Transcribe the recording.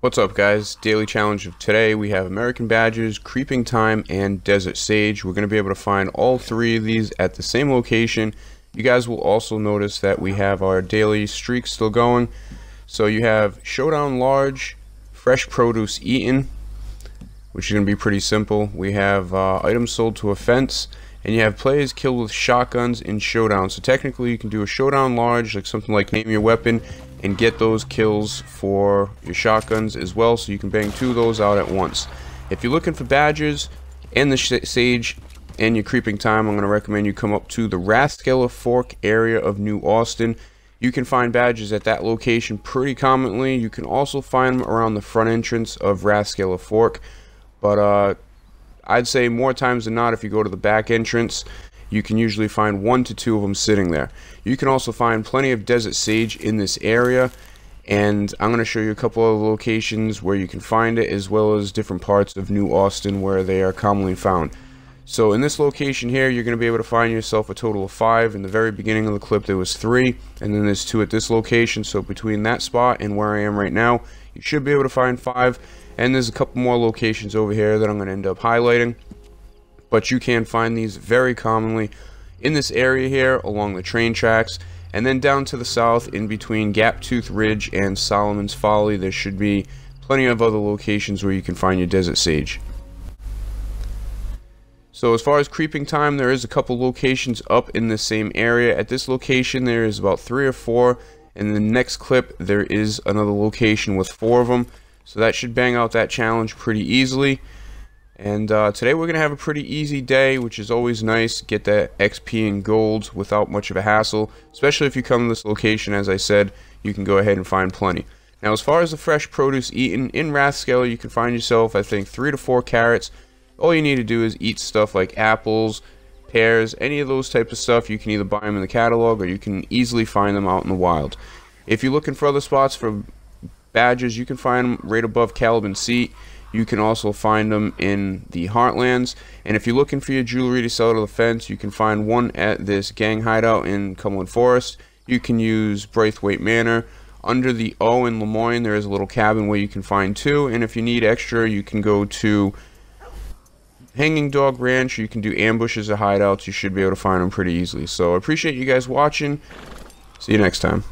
What's up guys? Daily challenge of today we have American Badgers, Creeping Thyme, and Desert Sage. We're going to be able to find all three of these at the same location. You guys will also notice that we have our daily streak still going. So you have Showdown Large, Fresh Produce Eaten, which is going to be pretty simple. We have uh, items sold to a fence, and you have players killed with shotguns in Showdown. So technically you can do a Showdown Large, like something like Name Your Weapon, and get those kills for your shotguns as well so you can bang two of those out at once. If you're looking for badgers and the sage and your creeping thyme, I'm going to recommend you come up to the Rathskeller Fork area of New Austin. You can find badgers at that location pretty commonly. You can also find them around the front entrance of Rathskeller Fork. But uh, I'd say more times than not, if you go to the back entrance, you can usually find one to two of them sitting there. You can also find plenty of desert sage in this area and I'm going to show you a couple of locations where you can find it as well as different parts of New Austin where they are commonly found. So in this location here, you're going to be able to find yourself a total of five. In the very beginning of the clip, there was three, and then there's two at this location. So between that spot and where I am right now, you should be able to find five. And there's a couple more locations over here that I'm going to end up highlighting but you can find these very commonly in this area here along the train tracks and then down to the south in between Gaptooth Ridge and Solomon's Folly there should be plenty of other locations where you can find your desert sage. So as far as creeping thyme, there is a couple locations up in the same area. At this location, there is about three or four. And the next clip, there is another location with four of them. So that should bang out that challenge pretty easily. And uh, today we're going to have a pretty easy day, which is always nice. Get that XP and gold without much of a hassle. Especially if you come to this location, as I said, you can go ahead and find plenty. Now, as far as the fresh produce eaten, in Rathskeller, you can find yourself, I think, three to four carrots. All you need to do is eat stuff like apples, pears, any of those types of stuff. You can either buy them in the catalog or you can easily find them out in the wild. If you're looking for other spots for badgers, you can find them right above Caliban Seat. You can also find them in the Heartlands. And if you're looking for your jewelry to sell to the fence, you can find one at this gang hideout in Cumberland Forest. You can use Braithwaite Manor. Under the O in Lemoyne, there is a little cabin where you can find two. And if you need extra, you can go to Hanging Dog Ranch. You can do ambushes or hideouts. You should be able to find them pretty easily. So I appreciate you guys watching. See you next time.